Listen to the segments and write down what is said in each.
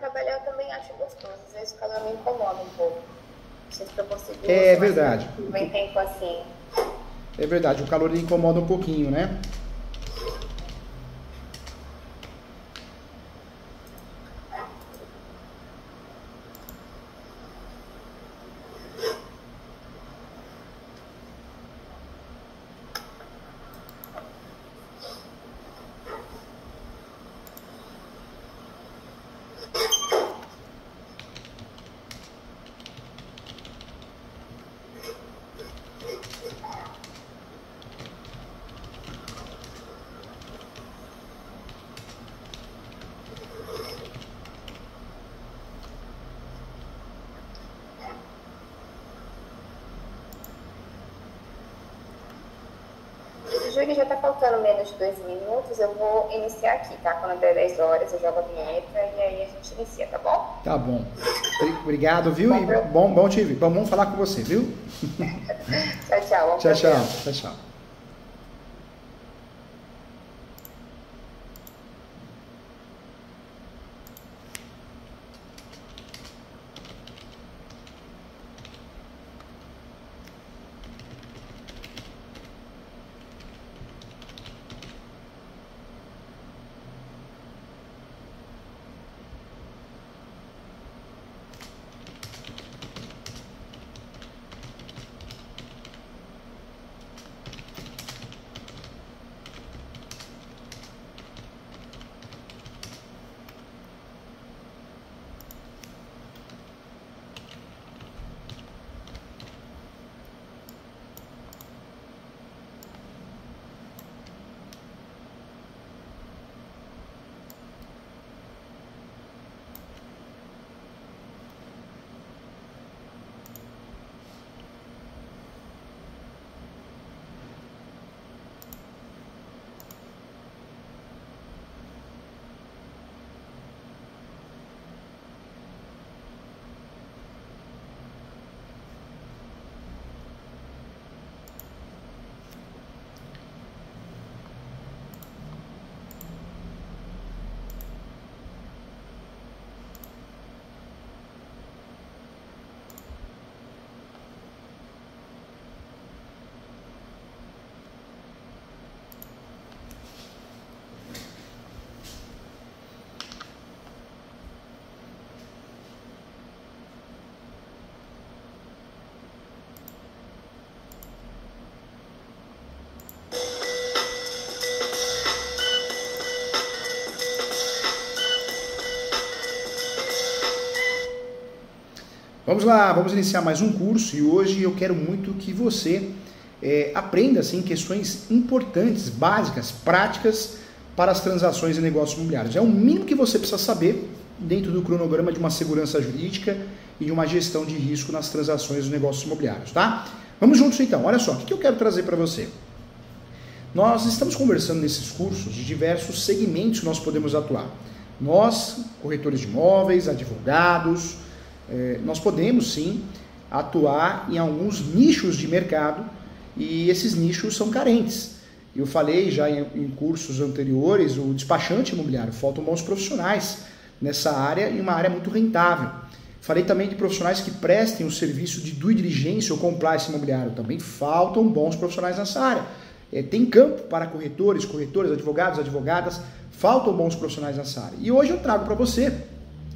trabalhar eu também acho gostoso. Às vezes o calor me incomoda um pouco. Não sei se eu consigo. É verdade. Vem tempo assim. É verdade, o calor incomoda um pouquinho, né? Júlio, já está faltando menos de dois minutos. Eu vou iniciar aqui, tá? Quando der 10 horas, eu jogo a vinheta e aí a gente inicia, tá bom? Tá bom. Obrigado, viu? Bom, e bom, bom te. Bom, vamos falar com você, viu? tchau, tchau. Tchau, tchau. Tchau, tchau. Vamos lá, vamos iniciar mais um curso e hoje eu quero muito que você é, aprenda assim, questões importantes, básicas, práticas para as transações e negócios imobiliários. É o mínimo que você precisa saber dentro do cronograma de uma segurança jurídica e de uma gestão de risco nas transações e negócios imobiliários, tá? Vamos juntos então, olha só, o que eu quero trazer para você? Nós estamos conversando nesses cursos de diversos segmentos que nós podemos atuar. Nós, corretores de imóveis, advogados, nós podemos sim atuar em alguns nichos de mercado e esses nichos são carentes. Eu falei já em, em cursos anteriores, o despachante imobiliário, faltam bons profissionais nessa área e uma área muito rentável. Falei também de profissionais que prestem o serviço de due diligência ou compliance imobiliário, também faltam bons profissionais nessa área. É, tem campo para corretores, corretores, advogados, advogadas, faltam bons profissionais nessa área. E hoje eu trago para você,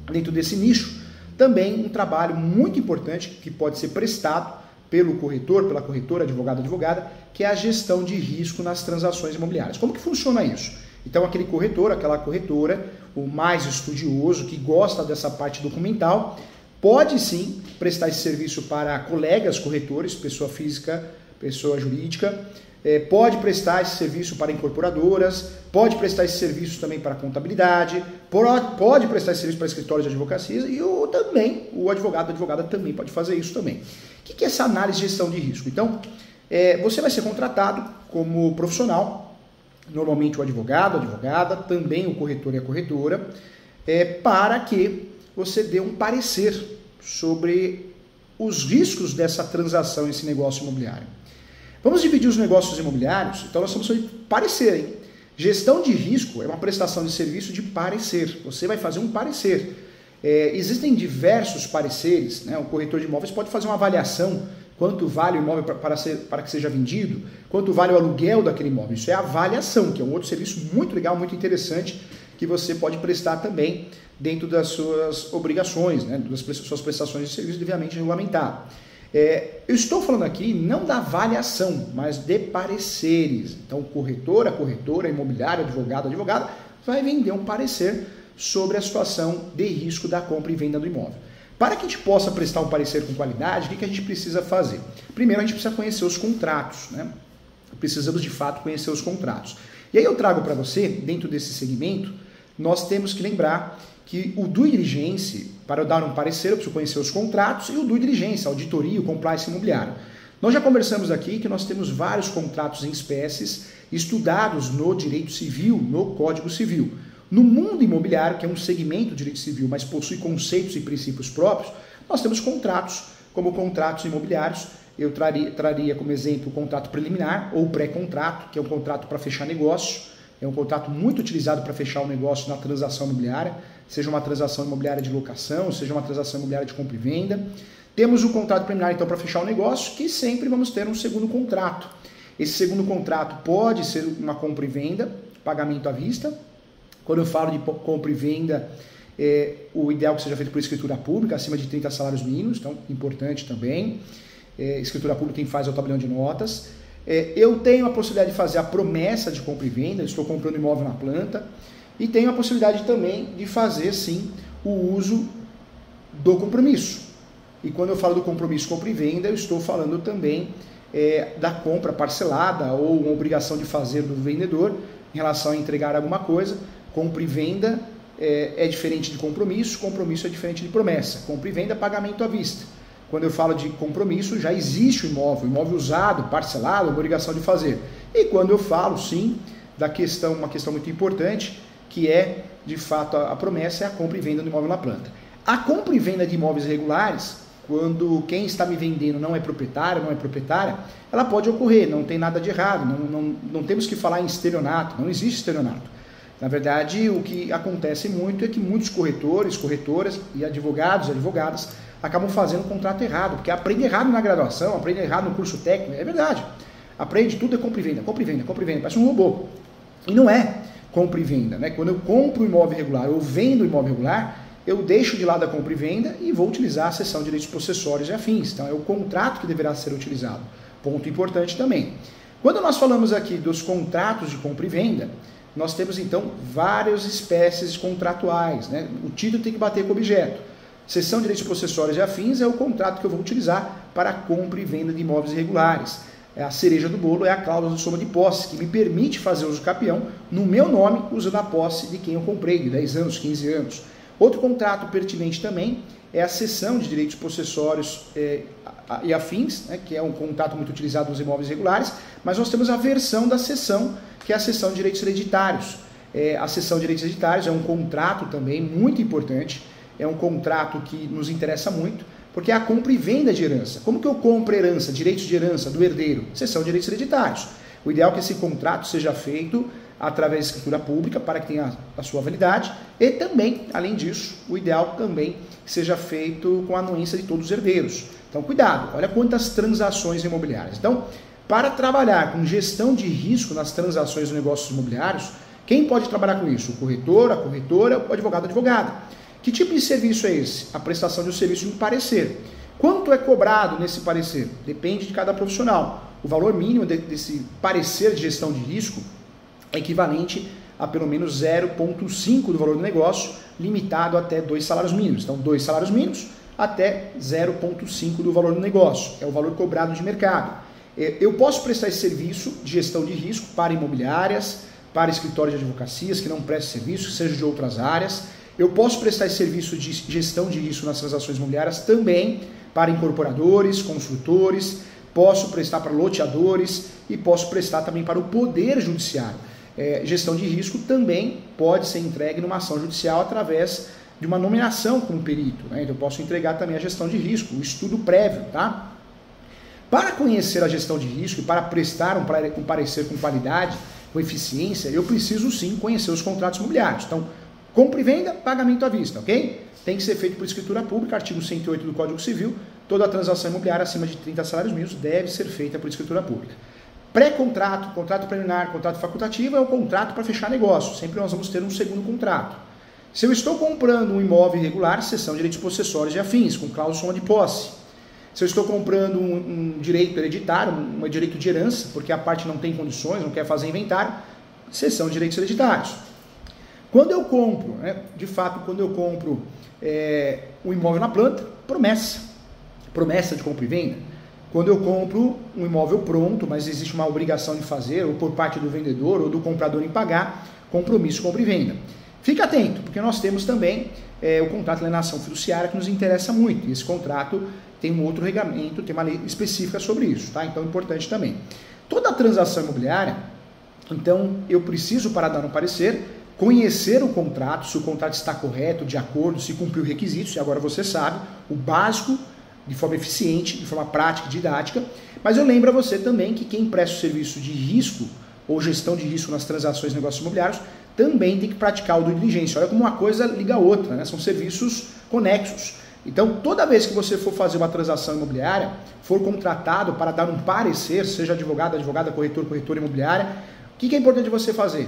dentro desse nicho, também um trabalho muito importante que pode ser prestado pelo corretor, pela corretora, advogado, advogada, que é a gestão de risco nas transações imobiliárias. Como que funciona isso? Então aquele corretor, aquela corretora, o mais estudioso, que gosta dessa parte documental, pode sim prestar esse serviço para colegas corretores, pessoa física, pessoa jurídica, é, pode prestar esse serviço para incorporadoras, pode prestar esse serviço também para contabilidade, pode, prestar esse serviço para escritórios de advocacia e o, também o advogado, a advogada também pode fazer isso também. O que é essa análise de gestão de risco? Então, é, você vai ser contratado como profissional, normalmente o advogado, a advogada, também o corretor e a corretora, é, para que você dê um parecer sobre os riscos dessa transação, esse negócio imobiliário. Vamos dividir os negócios imobiliários? Então nós vamos fazer parecer, hein? Gestão de risco é uma prestação de serviço de parecer. Você vai fazer um parecer. É, existem diversos pareceres, né? o corretor de imóveis pode fazer uma avaliação quanto vale o imóvel para, ser, para que seja vendido, quanto vale o aluguel daquele imóvel. Isso é avaliação, que é um outro serviço muito legal, muito interessante, que você pode prestar também dentro das suas obrigações, né? das suas prestações de serviço devidamente regulamentado. É, eu estou falando aqui não da avaliação, mas de pareceres. Então, corretora, a imobiliária, advogado, advogada, vai vender um parecer sobre a situação de risco da compra e venda do imóvel. Para que a gente possa prestar um parecer com qualidade, o que, que a gente precisa fazer? Primeiro, a gente precisa conhecer os contratos, né? Precisamos de fato conhecer os contratos. E aí eu trago para você, dentro desse segmento, nós temos que lembrar que o due diligence, para eu dar um parecer, eu preciso conhecer os contratos, e o due diligence, auditoria, o compliance imobiliário. Nós já conversamos aqui que nós temos vários contratos em espécies estudados no direito civil, no Código Civil. No mundo imobiliário, que é um segmento do direito civil, mas possui conceitos e princípios próprios, nós temos contratos, como contratos imobiliários. Eu traria, traria como exemplo o contrato preliminar ou pré-contrato, que é um contrato para fechar negócio. É um contrato muito utilizado para fechar o negócio na transação imobiliária, seja uma transação imobiliária de locação, seja uma transação imobiliária de compra e venda. Temos o contrato preliminar, então, para fechar o negócio, que sempre vamos ter um segundo contrato. Esse segundo contrato pode ser uma compra e venda, pagamento à vista, quando eu falo de compra e venda, é, o ideal é que seja feito por escritura pública, acima de 30 salários mínimos, então importante também. É, escritura pública quem faz é o tabelião de notas. É, eu tenho a possibilidade de fazer a promessa de compra e venda, estou comprando imóvel na planta, e tenho a possibilidade também de fazer sim o uso do compromisso. E quando eu falo do compromisso compra e venda, eu estou falando também é, da compra parcelada ou uma obrigação de fazer do vendedor em relação a entregar alguma coisa, Compra e venda é, é, diferente de compromisso, compromisso é diferente de promessa. Compra e venda pagamento à vista. Quando eu falo de compromisso, já existe o imóvel, imóvel usado, parcelado, obrigação de fazer. E quando eu falo, sim, da questão, uma questão muito importante, que é, de fato, a, a promessa é a compra e venda do imóvel na planta. A compra e venda de imóveis regulares, quando quem está me vendendo não é proprietário, não é proprietária, ela pode ocorrer, não tem nada de errado, não, não, não temos que falar em estelionato, não existe estelionato. Na verdade, o que acontece muito é que muitos corretores, corretoras e advogados advogadas acabam fazendo o contrato errado, porque aprende errado na graduação, aprende errado no curso técnico, é verdade. Aprende tudo é compra e venda, compra e venda, compra e venda, parece um robô. E não é compra e venda, né? Quando eu compro um imóvel regular, eu vendo um imóvel regular, eu deixo de lado a compra e venda e vou utilizar a seção de direitos possessórios e afins. Então é o contrato que deverá ser utilizado. Ponto importante também. Quando nós falamos aqui dos contratos de compra e venda, nós temos então várias espécies contratuais. Né? O título tem que bater com o objeto. Sessão de direitos possessórios e afins é o contrato que eu vou utilizar para a compra e venda de imóveis irregulares. É a cereja do bolo é a cláusula de soma de posse, que me permite fazer uso capião no meu nome, usando a posse de quem eu comprei, de 10 anos, 15 anos. Outro contrato pertinente também é a cessão de direitos possessórios é, e afins, né, que é um contrato muito utilizado nos imóveis regulares, mas nós temos a versão da cessão que é a cessão de direitos hereditários. É, a cessão de direitos hereditários é um contrato também muito importante, é um contrato que nos interessa muito, porque é a compra e venda de herança. Como que eu compro herança, direitos de herança do herdeiro? Cessão de direitos hereditários. O ideal é que esse contrato seja feito através da escritura pública para que tenha a sua validade e também, além disso, o ideal também seja feito com a anuência de todos os herdeiros. Então, cuidado, olha quantas transações imobiliárias. Então, para trabalhar com gestão de risco nas transações de negócios imobiliários, quem pode trabalhar com isso? O corretor, a corretora, o advogado, a advogada. Que tipo de serviço é esse? A prestação de um serviço de um parecer. Quanto é cobrado nesse parecer? Depende de cada profissional. O valor mínimo desse parecer de gestão de risco é equivalente a pelo menos 0,5 do valor do negócio, limitado até dois salários mínimos. Então, dois salários mínimos até 0,5 do valor do negócio. É o valor cobrado de mercado. É, eu posso prestar esse serviço de gestão de risco para imobiliárias, para escritórios de advocacias que não prestem serviço, seja de outras áreas. Eu posso prestar esse serviço de gestão de risco nas transações imobiliárias também para incorporadores, construtores, posso prestar para loteadores e posso prestar também para o Poder Judiciário. É, gestão de risco também pode ser entregue numa ação judicial através de uma nomeação como perito. Né? Então eu posso entregar também a gestão de risco, o estudo prévio, tá? Para conhecer a gestão de risco e para prestar um parecer com qualidade, com eficiência, eu preciso sim conhecer os contratos imobiliários. Então, Compra e venda, pagamento à vista, ok? Tem que ser feito por escritura pública, artigo 108 do Código Civil. Toda transação imobiliária acima de 30 salários mínimos deve ser feita por escritura pública. Pré-contrato, contrato preliminar, contrato facultativo é o contrato para fechar negócio. Sempre nós vamos ter um segundo contrato. Se eu estou comprando um imóvel irregular, sessão de direitos possessórios e afins, com cláusula de posse. Se eu estou comprando um, um direito hereditário, um, um direito de herança, porque a parte não tem condições, não quer fazer inventário, sessão de direitos hereditários. Quando eu compro, né, de fato, quando eu compro é, um imóvel na planta, promessa. Promessa de compra e venda. Quando eu compro um imóvel pronto, mas existe uma obrigação de fazer, ou por parte do vendedor ou do comprador em pagar, compromisso compra e venda. Fique atento, porque nós temos também é, o contrato de alienação fiduciária que nos interessa muito. E esse contrato tem um outro regulamento, tem uma lei específica sobre isso, tá? Então é importante também. Toda transação imobiliária, então eu preciso, para dar um parecer, conhecer o contrato, se o contrato está correto, de acordo, se cumpriu requisitos, e agora você sabe, o básico de forma eficiente, de forma prática, didática. Mas eu lembro a você também que quem presta o serviço de risco ou gestão de risco nas transações de negócios imobiliários também tem que praticar o due diligência. Olha como uma coisa liga a outra, né? são serviços conexos. Então, toda vez que você for fazer uma transação imobiliária, for contratado para dar um parecer, seja advogado, advogada, corretor, corretora imobiliária, o que é importante você fazer?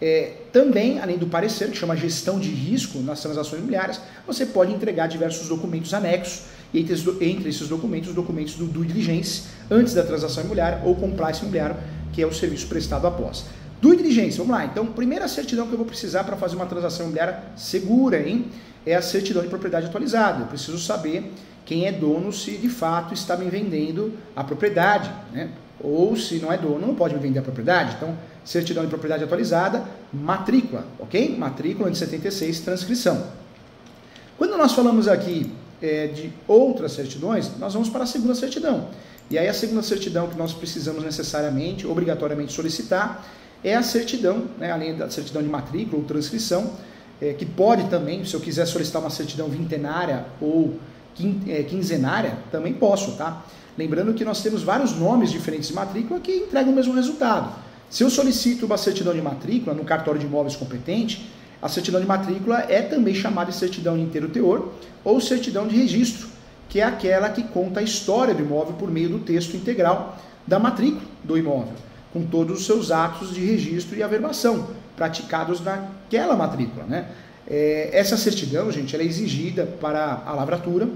É, também, além do parecer, que chama gestão de risco nas transações imobiliárias, você pode entregar diversos documentos anexos e entre, esses documentos, os documentos do due diligence antes da transação imobiliária ou compliance imobiliário, que é o serviço prestado após. Due diligence, vamos lá. Então, primeira certidão que eu vou precisar para fazer uma transação imobiliária segura, hein? É a certidão de propriedade atualizada. Eu preciso saber quem é dono se de fato está me vendendo a propriedade, né? Ou se não é dono, não pode me vender a propriedade. Então, certidão de propriedade atualizada, matrícula, ok? Matrícula de 76, transcrição. Quando nós falamos aqui é, de outras certidões, nós vamos para a segunda certidão. E aí a segunda certidão que nós precisamos necessariamente, obrigatoriamente solicitar, é a certidão, né, além da certidão de matrícula ou transcrição, é, que pode também, se eu quiser solicitar uma certidão vintenária ou é, quinzenária, também posso, tá? Lembrando que nós temos vários nomes diferentes de matrícula que entregam o mesmo resultado. Se eu solicito uma certidão de matrícula no cartório de imóveis competente, a certidão de matrícula é também chamada de certidão de inteiro teor ou certidão de registro, que é aquela que conta a história do imóvel por meio do texto integral da matrícula do imóvel, com todos os seus atos de registro e averbação praticados naquela matrícula. Né? É, essa certidão, gente, ela é exigida para a lavratura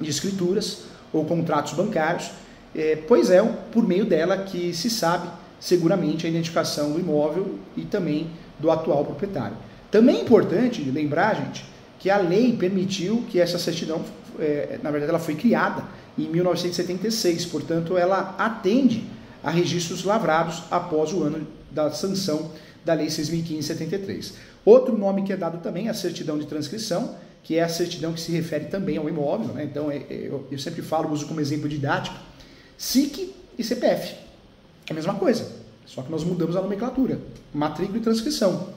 de escrituras ou contratos bancários, é, pois é por meio dela que se sabe seguramente a identificação do imóvel e também do atual proprietário. Também é importante lembrar, gente, que a lei permitiu que essa certidão, é, na verdade, ela foi criada em 1976, portanto, ela atende a registros lavrados após o ano da sanção da Lei 6.573. Outro nome que é dado também é a certidão de transcrição, que é a certidão que se refere também ao imóvel. Né? Então, é, é, eu, eu, sempre falo, uso como exemplo didático, SIC e CPF. É a mesma coisa, só que nós mudamos a nomenclatura, matrícula e transcrição.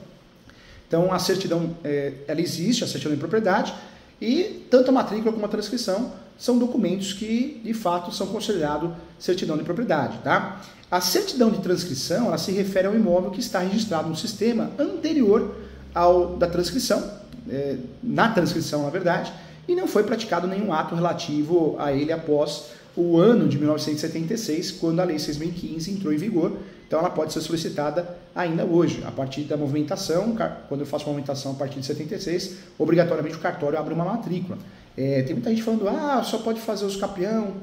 Então, a certidão, é, ela existe, a certidão de propriedade, e tanto a matrícula como a transcrição são documentos que, de fato, são considerados certidão de propriedade. Tá? A certidão de transcrição ela se refere ao imóvel que está registrado no sistema anterior ao da transcrição, é, na transcrição, na verdade, e não foi praticado nenhum ato relativo a ele após o ano de 1976, quando a Lei 6.015 entrou em vigor. Então ela pode ser solicitada ainda hoje, a partir da movimentação, quando eu faço uma movimentação a partir de 76, obrigatoriamente o cartório abre uma matrícula. É, tem muita gente falando, ah, só pode fazer os capião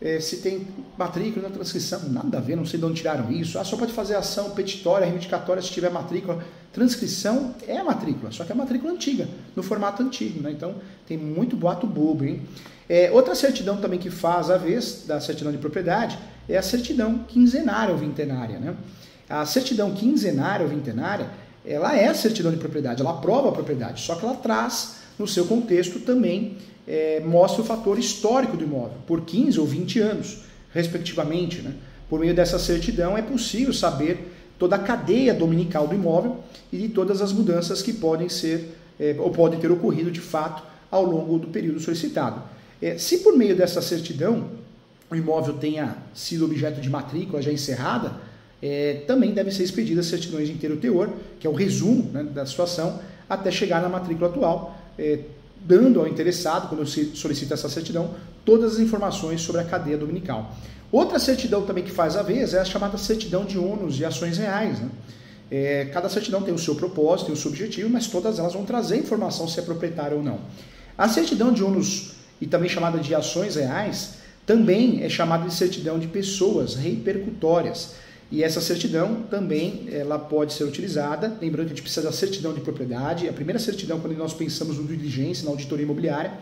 é, se tem matrícula na transcrição. Nada a ver, não sei de onde tiraram isso. Ah, só pode fazer ação petitória, reivindicatória se tiver matrícula. Transcrição é matrícula, só que é matrícula antiga, no formato antigo. Né? Então tem muito boato bobo, hein? É, outra certidão também que faz a vez da certidão de propriedade é a certidão quinzenária ou vintenária. Né? A certidão quinzenária ou vintenária, ela é a certidão de propriedade, ela aprova a propriedade, só que ela traz no seu contexto também é, mostra o fator histórico do imóvel, por 15 ou 20 anos, respectivamente. Né? Por meio dessa certidão é possível saber toda a cadeia dominical do imóvel e todas as mudanças que podem ser é, ou podem ter ocorrido de fato ao longo do período solicitado. É, se por meio dessa certidão o imóvel tenha sido objeto de matrícula já encerrada, é, também devem ser expedidas certidões de inteiro teor, que é o resumo né, da situação, até chegar na matrícula atual, é, dando ao interessado, quando solicita essa certidão, todas as informações sobre a cadeia dominical. Outra certidão também que faz a vez é a chamada certidão de ônus e ações reais. Né? É, cada certidão tem o seu propósito, tem o seu objetivo, mas todas elas vão trazer informação se é proprietário ou não. A certidão de ônus e também chamada de ações reais também é chamada de certidão de pessoas repercutórias. E essa certidão também ela pode ser utilizada, lembrando que a gente precisa da certidão de propriedade. A primeira certidão, quando nós pensamos no diligência, na auditoria imobiliária,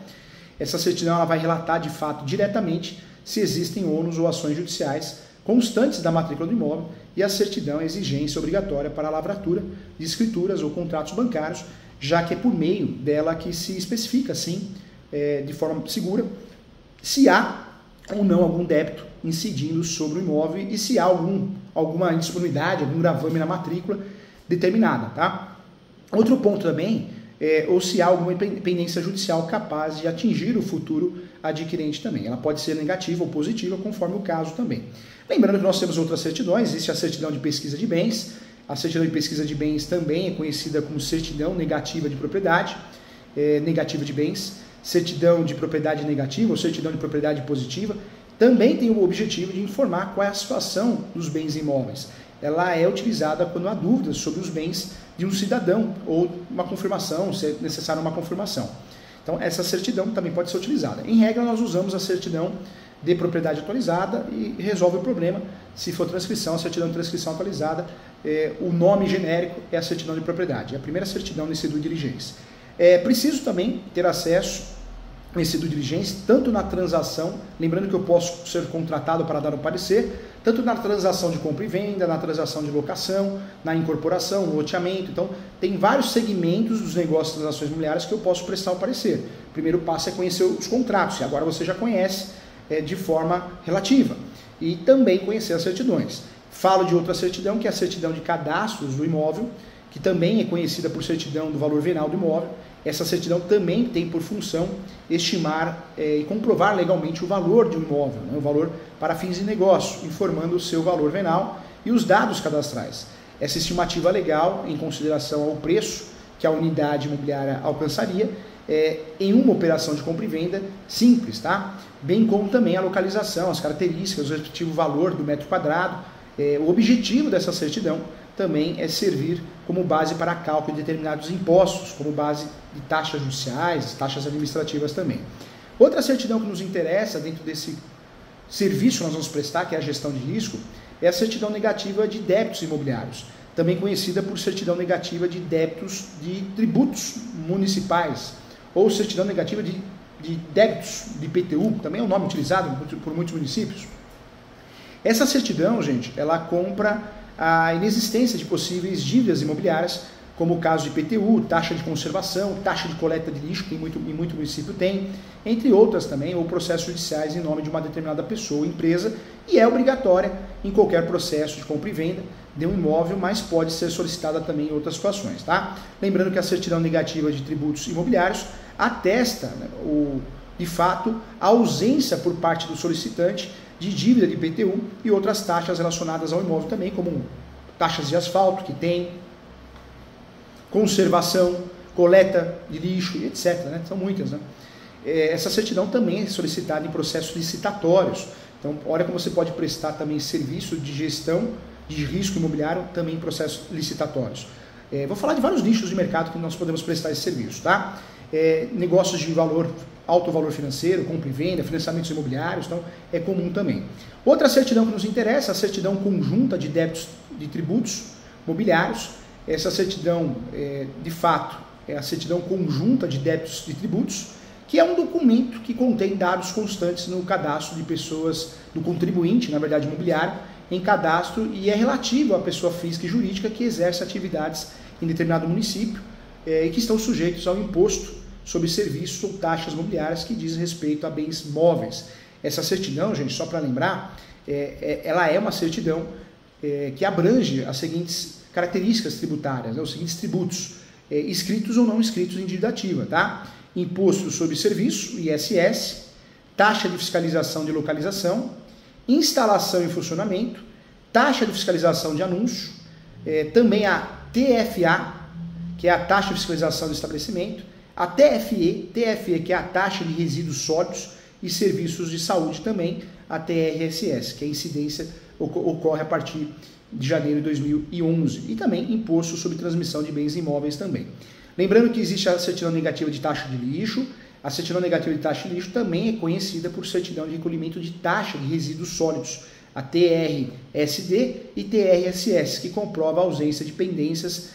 essa certidão ela vai relatar de fato diretamente se existem ônus ou ações judiciais constantes da matrícula do imóvel e a certidão é exigência obrigatória para a lavratura de escrituras ou contratos bancários, já que é por meio dela que se especifica, sim, é, de forma segura, se há ou não algum débito incidindo sobre o imóvel e se há algum, alguma indisponibilidade, algum gravame na matrícula determinada. Tá? Outro ponto também é, ou se há alguma pendência judicial capaz de atingir o futuro adquirente também. Ela pode ser negativa ou positiva, conforme o caso também. Lembrando que nós temos outras certidões, existe a certidão de pesquisa de bens, a certidão de pesquisa de bens também é conhecida como certidão negativa de propriedade, é, negativa de bens, certidão de propriedade negativa ou certidão de propriedade positiva, também tem o objetivo de informar qual é a situação dos bens imóveis. Ela é utilizada quando há dúvidas sobre os bens de um cidadão ou uma confirmação, se é necessário uma confirmação. Então, essa certidão também pode ser utilizada. Em regra, nós usamos a certidão de propriedade atualizada e resolve o problema. Se for transcrição, a certidão de transcrição atualizada, é, o nome genérico é a certidão de propriedade, é a primeira certidão nesse do diligência. É preciso também ter acesso nesse do diligência, tanto na transação, lembrando que eu posso ser contratado para dar o parecer, tanto na transação de compra e venda, na transação de locação, na incorporação, loteamento. Então, tem vários segmentos dos negócios das ações imobiliárias que eu posso prestar o parecer. O primeiro passo é conhecer os contratos, e agora você já conhece é, de forma relativa. E também conhecer as certidões. Falo de outra certidão, que é a certidão de cadastros do imóvel, que também é conhecida por certidão do valor venal do imóvel essa certidão também tem por função estimar é, e comprovar legalmente o valor de um imóvel, né, o valor para fins de negócio, informando o seu valor venal e os dados cadastrais. Essa estimativa legal, em consideração ao preço que a unidade imobiliária alcançaria, é, em uma operação de compra e venda simples, tá? Bem como também a localização, as características, o respectivo valor do metro quadrado. É, o objetivo dessa certidão também é servir como base para cálculo de determinados impostos, como base de taxas judiciais, taxas administrativas também. Outra certidão que nos interessa dentro desse serviço que nós vamos prestar, que é a gestão de risco, é a certidão negativa de débitos imobiliários, também conhecida por certidão negativa de débitos de tributos municipais, ou certidão negativa de, de débitos de PTU, também é o nome utilizado por muitos municípios. Essa certidão, gente, ela compra a inexistência de possíveis dívidas imobiliárias, como o caso de IPTU, taxa de conservação, taxa de coleta de lixo, que em muito, em muito município tem, entre outras também, ou processos judiciais em nome de uma determinada pessoa ou empresa, e é obrigatória em qualquer processo de compra e venda de um imóvel, mas pode ser solicitada também em outras situações. Tá? Lembrando que a certidão negativa de tributos imobiliários atesta, né, o, de fato, a ausência por parte do solicitante de dívida de IPTU e outras taxas relacionadas ao imóvel também, como taxas de asfalto que tem, conservação, coleta de lixo, etc. Né? São muitas. Né? É, essa certidão também é solicitada em processos licitatórios. Então, olha como você pode prestar também serviço de gestão de risco imobiliário também em processos licitatórios. É, vou falar de vários nichos de mercado que nós podemos prestar esse serviço, tá? É, negócios de valor alto valor financeiro, compra e venda, financiamentos imobiliários, então é comum também. Outra certidão que nos interessa, a certidão conjunta de débitos de tributos mobiliários. Essa certidão, é, de fato, é a certidão conjunta de débitos de tributos, que é um documento que contém dados constantes no cadastro de pessoas, do contribuinte, na verdade imobiliário, em cadastro e é relativo à pessoa física e jurídica que exerce atividades em determinado município é, e que estão sujeitos ao imposto sobre serviços ou taxas mobiliárias que diz respeito a bens móveis. Essa certidão, gente, só para lembrar, é, é, ela é uma certidão é, que abrange as seguintes características tributárias, né, os seguintes tributos, é, escritos ou não escritos em dívida ativa, tá? Imposto sobre serviço, ISS, taxa de fiscalização de localização, instalação e funcionamento, taxa de fiscalização de anúncio, é, também a TFA, que é a taxa de fiscalização do estabelecimento, a TFE, TFE, que é a taxa de resíduos sólidos e serviços de saúde também, a TRSS, que é a incidência ocorre a partir de janeiro de 2011, e também imposto sobre transmissão de bens imóveis também. Lembrando que existe a certidão negativa de taxa de lixo, a certidão negativa de taxa de lixo também é conhecida por certidão de recolhimento de taxa de resíduos sólidos, a TRSD e TRSS, que comprova a ausência de pendências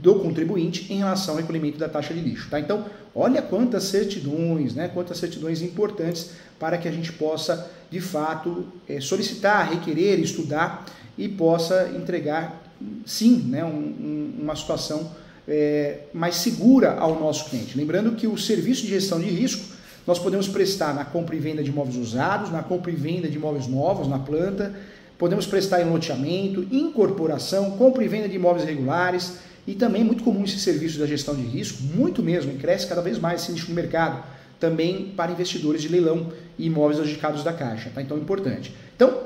do contribuinte em relação ao recolhimento da taxa de lixo. Tá? Então, olha quantas certidões, né, quantas certidões importantes para que a gente possa, de fato, é, solicitar, requerer, estudar e possa entregar, sim, né, um, uma situação é, mais segura ao nosso cliente. Lembrando que o serviço de gestão de risco nós podemos prestar na compra e venda de imóveis usados, na compra e venda de imóveis novos na planta, podemos prestar em loteamento, incorporação, compra e venda de imóveis regulares e também é muito comum esse serviço da gestão de risco, muito mesmo, e cresce cada vez mais esse nicho no mercado, também para investidores de leilão e imóveis adjudicados da Caixa, tá? Então, é importante. Então,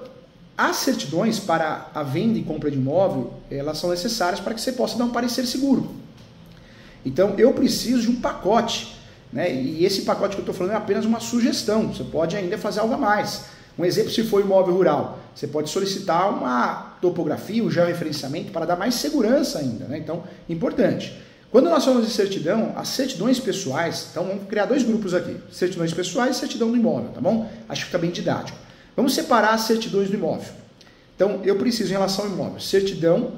as certidões para a venda e compra de imóvel, elas são necessárias para que você possa dar um parecer seguro. Então, eu preciso de um pacote, né? E esse pacote que eu estou falando é apenas uma sugestão. Você pode ainda fazer algo a mais. Um exemplo, se for imóvel rural, você pode solicitar uma topografia, um georreferenciamento para dar mais segurança ainda. Né? Então, importante. Quando nós falamos de certidão, as certidões pessoais, então vamos criar dois grupos aqui: certidões pessoais e certidão do imóvel, tá bom? Acho que fica bem didático. Vamos separar as certidões do imóvel. Então, eu preciso, em relação ao imóvel, certidão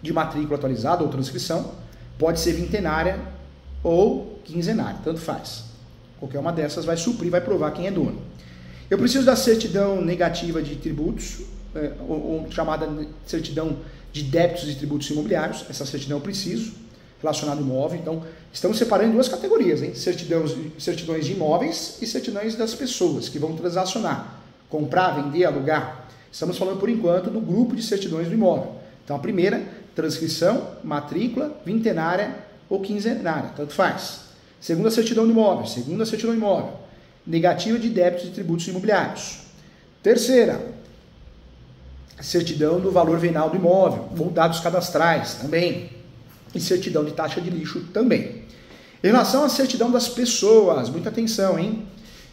de matrícula atualizada ou transcrição, pode ser vintenária ou quinzenária, tanto faz. Qualquer uma dessas vai suprir, vai provar quem é dono. Eu preciso da certidão negativa de tributos, é, ou, ou, chamada certidão de débitos e tributos imobiliários. Essa certidão eu preciso, relacionado ao imóvel. Então, estamos separando em duas categorias, hein? Certidões, certidões de imóveis e certidões das pessoas que vão transacionar, comprar, vender, alugar. Estamos falando, por enquanto, do grupo de certidões do imóvel. Então, a primeira, transcrição, matrícula, vintenária ou quinzenária, tanto faz. Segunda certidão do imóvel, segunda certidão do imóvel negativa de débitos e tributos imobiliários. Terceira, certidão do valor venal do imóvel, ou dados cadastrais também, e certidão de taxa de lixo também. Em relação à certidão das pessoas, muita atenção, hein?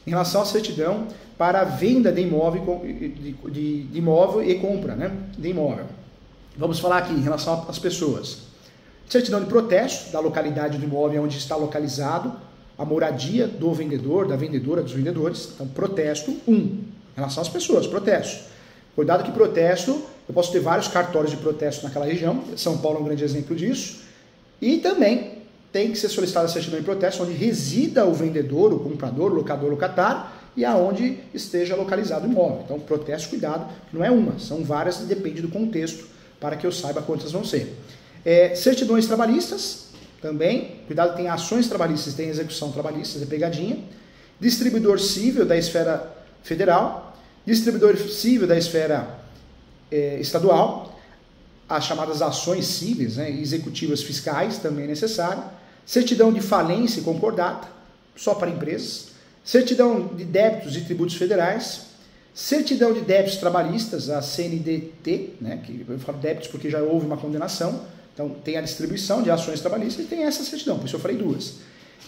Em relação à certidão para a venda de imóvel, de, de, de imóvel e compra, né? De imóvel. Vamos falar aqui em relação às pessoas. Certidão de protesto da localidade do imóvel onde está localizado a moradia do vendedor, da vendedora, dos vendedores. Então, protesto 1. Um, em relação às pessoas, protesto. Cuidado que protesto, eu posso ter vários cartórios de protesto naquela região, São Paulo é um grande exemplo disso. E também tem que ser solicitada a certidão de protesto onde resida o vendedor, o comprador, o locador, o locatário e aonde esteja localizado o imóvel. Então, protesto, cuidado, não é uma, são várias, depende do contexto, para que eu saiba quantas vão ser. É, certidões trabalhistas, também. Cuidado, tem ações trabalhistas, tem execução trabalhista, é pegadinha. Distribuidor civil da esfera federal, distribuidor civil da esfera é, estadual, as chamadas ações cíveis, né, executivas fiscais, também é necessário. Certidão de falência e concordata, só para empresas. Certidão de débitos e tributos federais. Certidão de débitos trabalhistas, a CNDT, né, que eu falo débitos porque já houve uma condenação então, tem a distribuição de ações trabalhistas e tem essa certidão, por isso eu falei duas.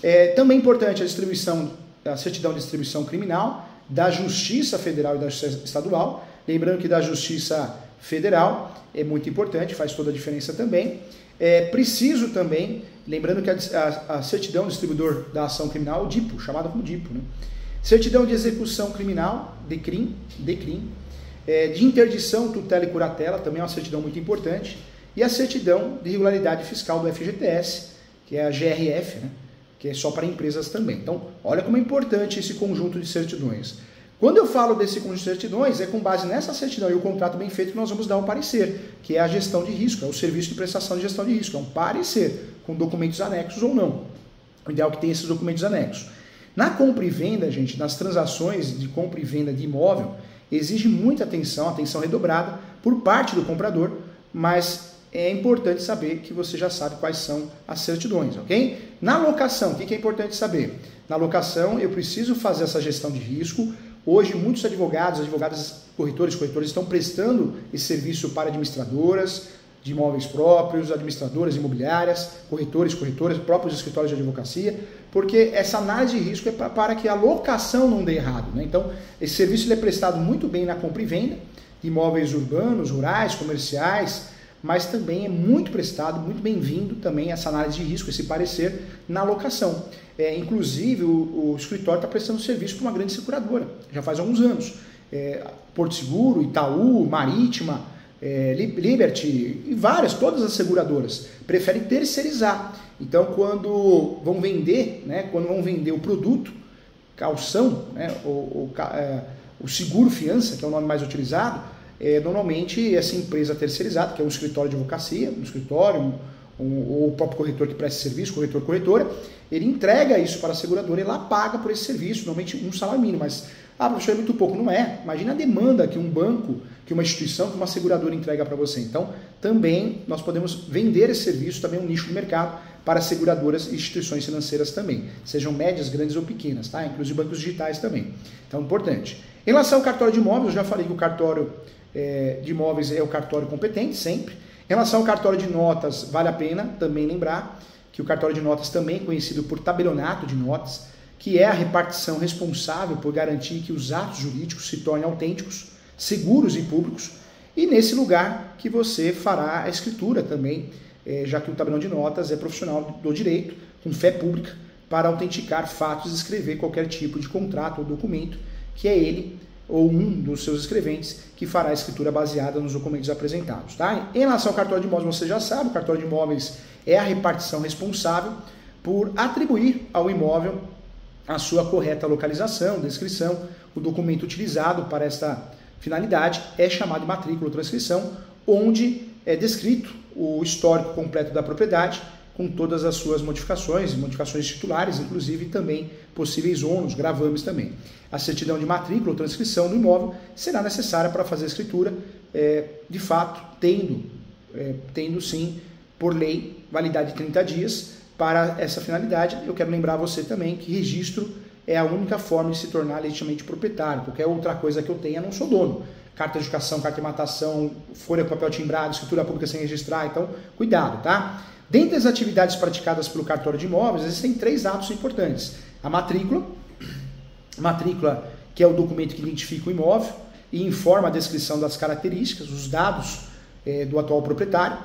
É, também é importante a distribuição, a certidão de distribuição criminal da Justiça Federal e da Justiça Estadual. Lembrando que da Justiça Federal é muito importante, faz toda a diferença também. É preciso também, lembrando que a, a, a certidão do distribuidor da ação criminal, o DIPO, chamada como DIPO, né? certidão de execução criminal, DECRIM, DECRIM, é, de interdição, tutela e curatela, também é uma certidão muito importante e a certidão de regularidade fiscal do FGTS, que é a GRF, né? que é só para empresas também. Então, olha como é importante esse conjunto de certidões. Quando eu falo desse conjunto de certidões, é com base nessa certidão e o contrato bem feito que nós vamos dar um parecer, que é a gestão de risco, é o serviço de prestação de gestão de risco, é um parecer, com documentos anexos ou não. O ideal é que tenha esses documentos anexos. Na compra e venda, gente, nas transações de compra e venda de imóvel, exige muita atenção, atenção redobrada por parte do comprador, mas é importante saber que você já sabe quais são as certidões, ok? Na locação, o que é importante saber? Na locação, eu preciso fazer essa gestão de risco. Hoje, muitos advogados, advogadas, corretores, corretores estão prestando esse serviço para administradoras, de imóveis próprios, administradoras imobiliárias, corretores, corretoras, próprios escritórios de advocacia, porque essa análise de risco é para que a locação não dê errado. Né? Então, esse serviço é prestado muito bem na compra e venda de imóveis urbanos, rurais, comerciais, mas também é muito prestado, muito bem-vindo também essa análise de risco, esse parecer na locação. É, inclusive, o, o escritório está prestando serviço para uma grande seguradora, já faz alguns anos. É, Porto Seguro, Itaú, Marítima, é, Liberty e várias, todas as seguradoras preferem terceirizar. Então, quando vão vender, né, quando vão vender o produto, calção, né, o, o, é, o seguro fiança, que é o nome mais utilizado, é, normalmente essa empresa terceirizada, que é um escritório de advocacia, um escritório, um, um, ou o próprio corretor que presta serviço, corretor, corretora, ele entrega isso para a seguradora e lá paga por esse serviço, normalmente um salário mínimo, mas ah, professor, é muito pouco. Não é. Imagina a demanda que um banco, que uma instituição, que uma seguradora entrega para você. Então, também nós podemos vender esse serviço, também um nicho de mercado para seguradoras e instituições financeiras também, sejam médias, grandes ou pequenas, tá? Inclusive bancos digitais também. Então, importante. Em relação ao cartório de imóveis, eu já falei que o cartório é, de imóveis é o cartório competente, sempre. Em relação ao cartório de notas, vale a pena também lembrar que o cartório de notas também é conhecido por tabelionato de notas, que é a repartição responsável por garantir que os atos jurídicos se tornem autênticos, seguros e públicos, e nesse lugar que você fará a escritura também, é, já que o tabelão de notas é profissional do direito, com fé pública, para autenticar fatos e escrever qualquer tipo de contrato ou documento, que é ele ou um dos seus escreventes que fará a escritura baseada nos documentos apresentados. Tá? Em relação ao cartório de imóveis, você já sabe, o cartório de imóveis é a repartição responsável por atribuir ao imóvel a sua correta localização, descrição. O documento utilizado para esta finalidade é chamado de matrícula ou transcrição, onde é descrito o histórico completo da propriedade, com todas as suas modificações, modificações titulares, inclusive também possíveis ônus, gravames também. A certidão de matrícula ou transcrição do imóvel será necessária para fazer a escritura, é, de fato, tendo, é, tendo sim, por lei, validade de 30 dias, para essa finalidade. Eu quero lembrar você também que registro é a única forma de se tornar legitimamente proprietário. Qualquer outra coisa que eu tenha, não sou dono. Carta de educação, carta de matação, folha papel timbrado, escritura pública sem registrar. Então, cuidado, tá? Dentre as atividades praticadas pelo cartório de imóveis, existem três atos importantes. A matrícula, matrícula que é o documento que identifica o imóvel e informa a descrição das características, os dados é, do atual proprietário.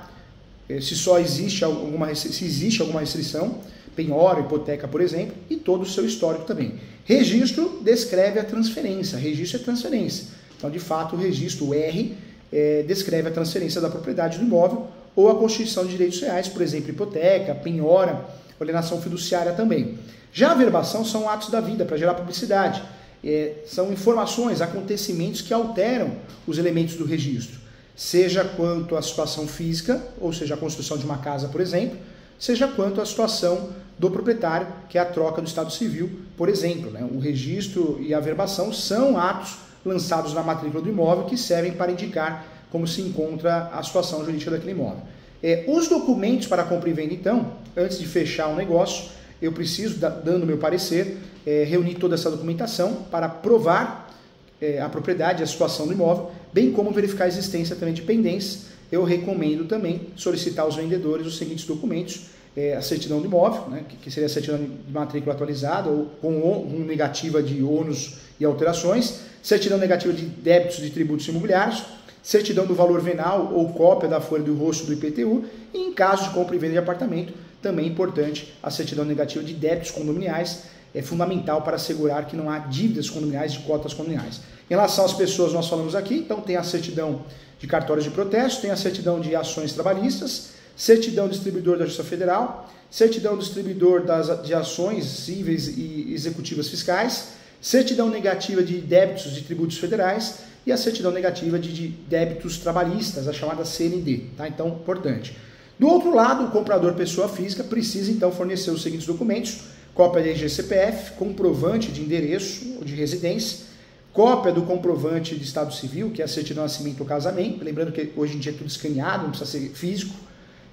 Eh, se só existe alguma, se existe alguma restrição, penhora, hipoteca, por exemplo, e todo o seu histórico também. Registro descreve a transferência, registro é transferência. Então, de fato, o registro o R é, descreve a transferência da propriedade do imóvel ou a constituição de direitos reais, por exemplo, hipoteca, penhora, alienação fiduciária também. Já a verbação são atos da vida para gerar publicidade. É, são informações, acontecimentos que alteram os elementos do registro seja quanto à situação física, ou seja, a construção de uma casa, por exemplo, seja quanto à situação do proprietário, que é a troca do Estado Civil, por exemplo. Né? O registro e a verbação são atos lançados na matrícula do imóvel que servem para indicar como se encontra a situação jurídica daquele imóvel. É, os documentos para compra e venda, então, antes de fechar o um negócio, eu preciso, dando meu parecer, é, reunir toda essa documentação para provar é, a propriedade, a situação do imóvel, bem como verificar a existência também de pendências. Eu recomendo também solicitar aos vendedores os seguintes documentos, é, a certidão do imóvel, né, que, seria a certidão de matrícula atualizada, ou com, com negativa de ônus e alterações, certidão negativa de débitos de tributos imobiliários, certidão do valor venal ou cópia da folha do rosto do IPTU, e em caso de compra e venda de apartamento, também é importante a certidão negativa de débitos condominiais, é fundamental para assegurar que não há dívidas condominiais de cotas condominiais. Em relação às pessoas, nós falamos aqui, então tem a certidão de cartórios de protesto, tem a certidão de ações trabalhistas, certidão distribuidor da Justiça Federal, certidão distribuidor das, de ações cíveis e executivas fiscais, certidão negativa de débitos de tributos federais e a certidão negativa de, débitos trabalhistas, a chamada CND. Tá? Então, importante. Do outro lado, o comprador pessoa física precisa então fornecer os seguintes documentos: cópia de RGCPF, comprovante de endereço ou de residência, cópia do comprovante de estado civil, que é a certidão de nascimento ou casamento, lembrando que hoje em dia é tudo escaneado, não precisa ser físico.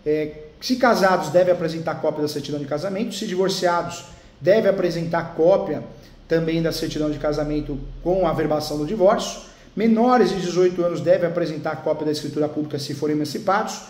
É, se casados, deve apresentar cópia da certidão de casamento. Se divorciados, deve apresentar cópia também da certidão de casamento com a verbação do divórcio. Menores de 18 anos devem apresentar cópia da escritura pública se forem emancipados.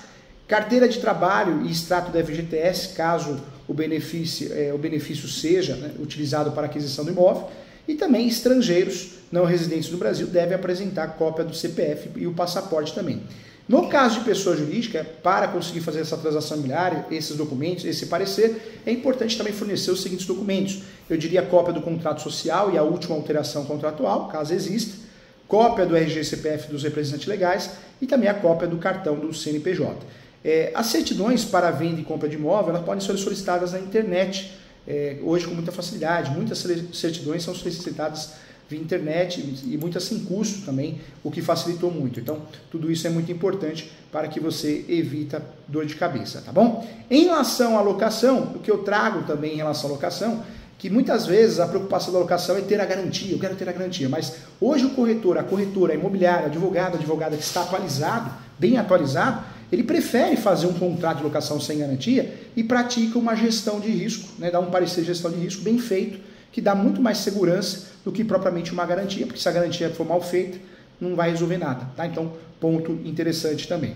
Carteira de trabalho e extrato da FGTS, caso o benefício, é, o benefício seja né, utilizado para aquisição do imóvel. E também estrangeiros não residentes no Brasil devem apresentar cópia do CPF e o passaporte também. No caso de pessoa jurídica, para conseguir fazer essa transação imobiliária, esses documentos, esse parecer, é importante também fornecer os seguintes documentos. Eu diria cópia do contrato social e a última alteração contratual, caso exista, cópia do RG CPF dos representantes legais e também a cópia do cartão do CNPJ. É, as certidões para venda e compra de imóvel elas podem ser solicitadas na internet, é, hoje com muita facilidade. Muitas certidões são solicitadas via internet e muitas sem custo também, o que facilitou muito. Então, tudo isso é muito importante para que você evita dor de cabeça, tá bom? Em relação à locação, o que eu trago também em relação à locação, que muitas vezes a preocupação da locação é ter a garantia, eu quero ter a garantia, mas hoje o corretor, a corretora, a imobiliária, o advogado, a advogada que está atualizado, bem atualizado, ele prefere fazer um contrato de locação sem garantia e pratica uma gestão de risco, né, dá um parecer de gestão de risco bem feito, que dá muito mais segurança do que propriamente uma garantia, porque se a garantia for mal feita, não vai resolver nada. Tá? Então, ponto interessante também.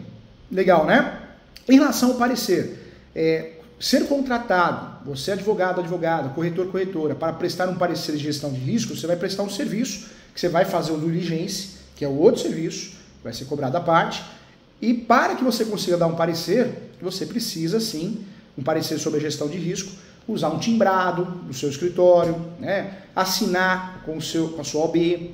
Legal, né? Em relação ao parecer, é, ser contratado, você é advogado, advogada, corretor, corretora, para prestar um parecer de gestão de risco, você vai prestar um serviço que você vai fazer o diligência, que é outro serviço, vai ser cobrado à parte, e para que você consiga dar um parecer, você precisa sim, um parecer sobre a gestão de risco, usar um timbrado do seu escritório, né? assinar com, o seu, com a sua OB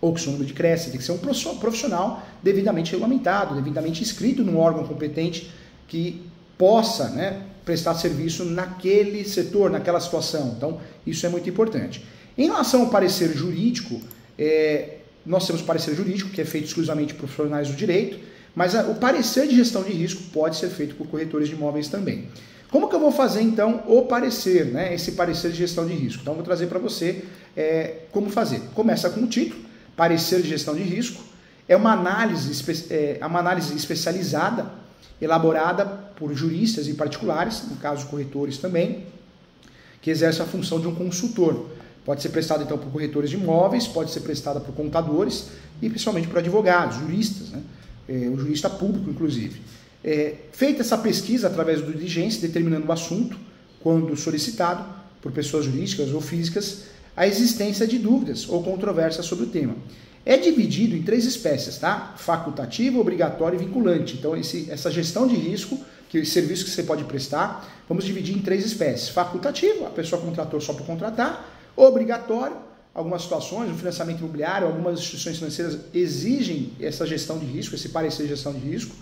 ou com o seu número de crédito, tem que ser um profissional devidamente regulamentado, devidamente inscrito num órgão competente que possa né, prestar serviço naquele setor, naquela situação. Então, isso é muito importante. Em relação ao parecer jurídico, é, nós temos o parecer jurídico, que é feito exclusivamente por profissionais do direito, mas a, o parecer de gestão de risco pode ser feito por corretores de imóveis também. Como que eu vou fazer então o parecer, né? Esse parecer de gestão de risco. Então, eu vou trazer para você é, como fazer. Começa com o título, parecer de gestão de risco. É uma análise, é, uma análise especializada, elaborada por juristas e particulares, no caso corretores também, que exerce a função de um consultor. Pode ser prestado então por corretores de imóveis, pode ser prestada por contadores e principalmente por advogados, juristas, né? é, o jurista público, inclusive. É, feita essa pesquisa através do diligência, determinando o assunto, quando solicitado por pessoas jurídicas ou físicas, a existência de dúvidas ou controvérsias sobre o tema. É dividido em três espécies, tá? Facultativo, obrigatório e vinculante. Então, esse, essa gestão de risco, que o serviço que você pode prestar, vamos dividir em três espécies. Facultativo, a pessoa contratou só para contratar. Obrigatório, algumas situações, o financiamento imobiliário, algumas instituições financeiras exigem essa gestão de risco, esse parecer de gestão de risco,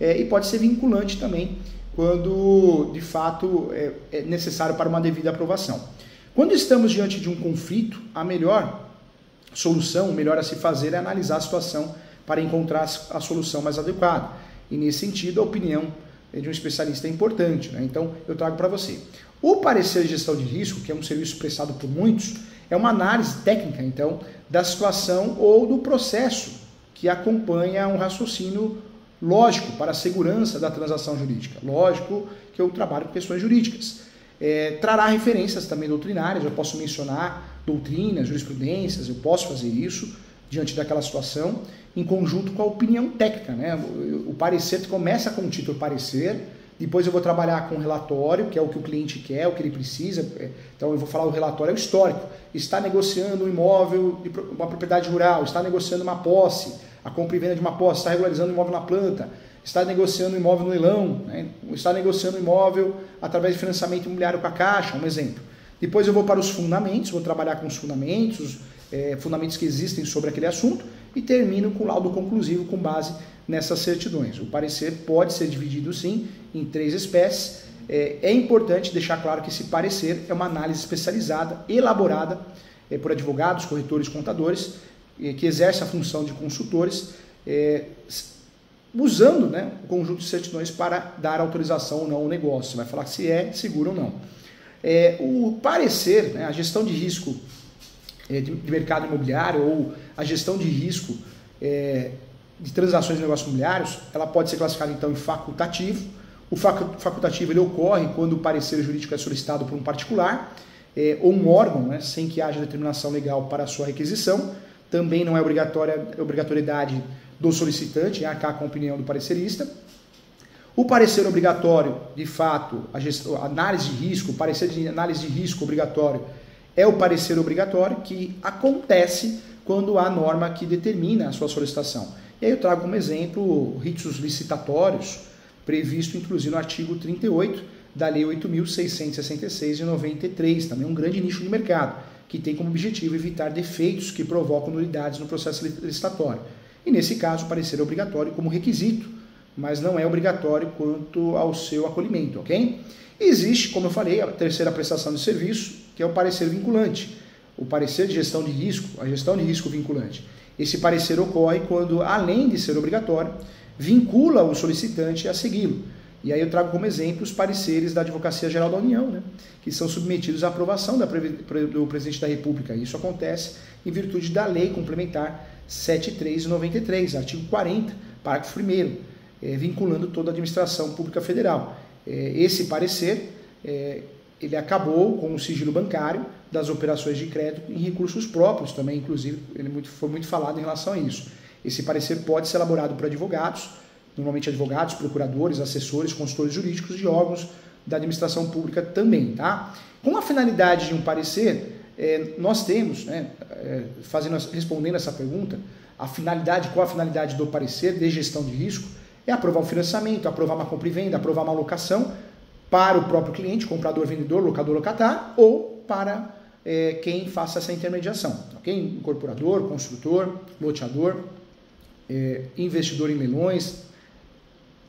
é, e pode ser vinculante também quando de fato é, é necessário para uma devida aprovação. Quando estamos diante de um conflito, a melhor solução, o melhor a se fazer é analisar a situação para encontrar a solução mais adequada. E nesse sentido, a opinião de um especialista é importante. Né? Então, eu trago para você. O parecer de gestão de risco, que é um serviço prestado por muitos, é uma análise técnica, então, da situação ou do processo que acompanha um raciocínio lógico para a segurança da transação jurídica. Lógico que eu trabalho com questões jurídicas. É, trará referências também doutrinárias, eu posso mencionar doutrinas, jurisprudências, eu posso fazer isso diante daquela situação, em conjunto com a opinião técnica. Né? O, parecer começa com o título parecer, depois eu vou trabalhar com o relatório, que é o que o cliente quer, o que ele precisa. É, então eu vou falar o relatório é o histórico. Está negociando um imóvel, uma propriedade rural, está negociando uma posse, a compra e venda de uma posse, está regularizando um imóvel na planta, está negociando um imóvel no leilão, né? está negociando um imóvel através de financiamento imobiliário com a Caixa, um exemplo. Depois eu vou para os fundamentos, vou trabalhar com os fundamentos, é, fundamentos que existem sobre aquele assunto e termino com o laudo conclusivo com base nessas certidões. O parecer pode ser dividido sim em três espécies. É, é importante deixar claro que esse parecer é uma análise especializada, elaborada é, por advogados, corretores, contadores, é, que exerce a função de consultores, é, usando né, o conjunto de certidões para dar autorização ou não ao negócio. Vai falar se é seguro ou não. É, o parecer, né, a gestão de risco é, de, de, mercado imobiliário ou a gestão de risco é, de transações de negócios imobiliários, ela pode ser classificada então em facultativo. O facultativo ele ocorre quando o parecer jurídico é solicitado por um particular é, ou um órgão, né, sem que haja determinação legal para a sua requisição. Também não é obrigatória, obrigatoriedade do solicitante em arcar com a opinião do parecerista. O parecer obrigatório, de fato, a, gestão, análise de risco, o parecer de análise de risco obrigatório é o parecer obrigatório que acontece quando há norma que determina a sua solicitação. E aí eu trago como exemplo ritos licitatórios, previsto inclusive no artigo 38 da Lei 8.666 de 93, também um grande nicho de mercado, que tem como objetivo evitar defeitos que provocam nulidades no processo licitatório. E nesse caso, parecer obrigatório como requisito, mas não é obrigatório quanto ao seu acolhimento, ok? Existe, como eu falei, a terceira prestação de serviço, que é o parecer vinculante, o parecer de gestão de risco, a gestão de risco vinculante. Esse parecer ocorre quando, além de ser obrigatório, vincula o solicitante a segui-lo. E aí eu trago como exemplo os pareceres da Advocacia Geral da União, né, que são submetidos à aprovação da, do Presidente da República. Isso acontece em virtude da Lei Complementar 7393, artigo 40, parágrafo 1 é, vinculando toda a administração pública federal. É, esse parecer é, ele acabou com o sigilo bancário das operações de crédito em recursos próprios também, inclusive, ele muito, foi muito falado em relação a isso. Esse parecer pode ser elaborado por advogados, normalmente advogados, procuradores, assessores, consultores jurídicos de órgãos da administração pública também, tá? Com a finalidade de um parecer, nós temos, né, fazendo, respondendo essa pergunta, a finalidade, qual a finalidade do parecer de gestão de risco? É aprovar um financiamento, aprovar uma compra e venda, aprovar uma locação para o próprio cliente, comprador, vendedor, locador, locatário, ou para é, quem faça essa intermediação, ok? Incorporador, construtor, loteador, é, investidor em leilões,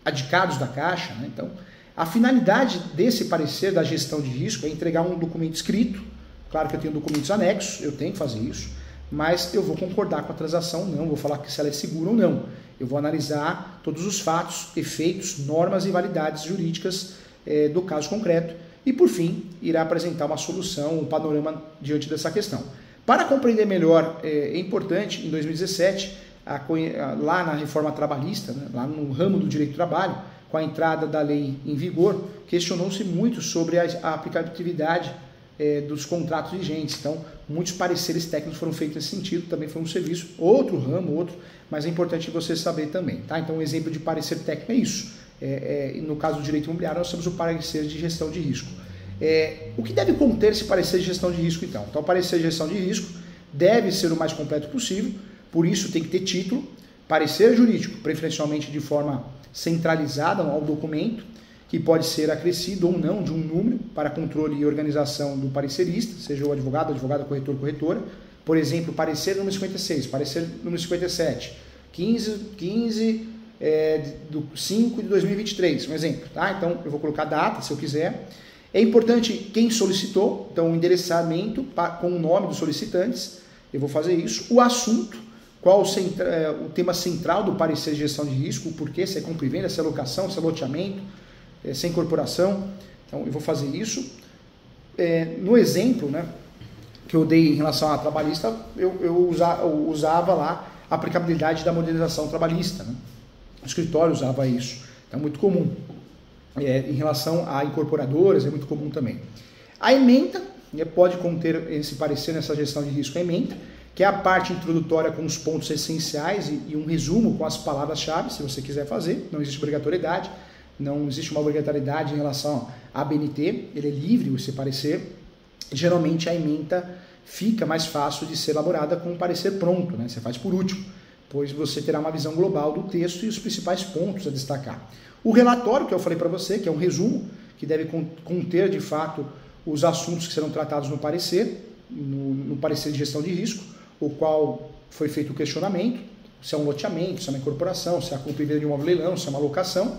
adicados da caixa. Né? Então, a finalidade desse parecer da gestão de risco é entregar um documento escrito. Claro que eu tenho documentos anexos, eu tenho que fazer isso, mas eu vou concordar com a transação ou não, vou falar que se ela é segura ou não. Eu vou analisar todos os fatos, efeitos, normas e validades jurídicas é, do caso concreto e, por fim, irá apresentar uma solução, um panorama diante dessa questão. Para compreender melhor, é, é importante, em 2017, a, a, lá na reforma trabalhista, né, lá no ramo do direito do trabalho, com a entrada da lei em vigor, questionou-se muito sobre a, a aplicabilidade é, dos contratos vigentes. Então, muitos pareceres técnicos foram feitos nesse sentido, também foi um serviço, outro ramo, outro, mas é importante você saber também. Tá? Então, um exemplo de parecer técnico é isso. É, é, no caso do direito imobiliário, nós temos o parecer de gestão de risco. É, o que deve conter esse parecer de gestão de risco, então? Então, o parecer de gestão de risco deve ser o mais completo possível, por isso tem que ter título, parecer jurídico, preferencialmente de forma centralizada ao documento, que pode ser acrescido ou não de um número para controle e organização do parecerista, seja o advogado, advogado, corretor, corretora. Por exemplo, parecer número 56, parecer número 57, 15, 15 é, do 5 de 2023, um exemplo. Tá? Então, eu vou colocar data, se eu quiser. É importante quem solicitou, então o endereçamento com o nome dos solicitantes, eu vou fazer isso. O assunto, qual o, centra, é, o tema central do parecer de gestão de risco, o porquê, se é compra e venda, se é locação, se é loteamento, é, se é incorporação. Então eu vou fazer isso. É, no exemplo né, que eu dei em relação à trabalhista, eu, eu, usa, eu usava lá a aplicabilidade da modernização trabalhista. Né? O escritório usava isso. Então é muito comum. É, em relação a incorporadoras, é muito comum também. A ementa né, pode conter esse parecer nessa gestão de risco, a ementa, que é a parte introdutória com os pontos essenciais e, e um resumo com as palavras-chave, se você quiser fazer, não existe obrigatoriedade não existe uma obrigatoriedade em relação à BNT, ele é livre esse parecer. Geralmente a emenda fica mais fácil de ser elaborada com um parecer pronto, né? você faz por último, pois você terá uma visão global do texto e os principais pontos a destacar. O relatório que eu falei para você, que é um resumo, que deve conter de fato os assuntos que serão tratados no parecer, no, no parecer de gestão de risco, o qual foi feito o questionamento, se é um loteamento, se é uma incorporação, se é a compra de um leilão, se é uma locação,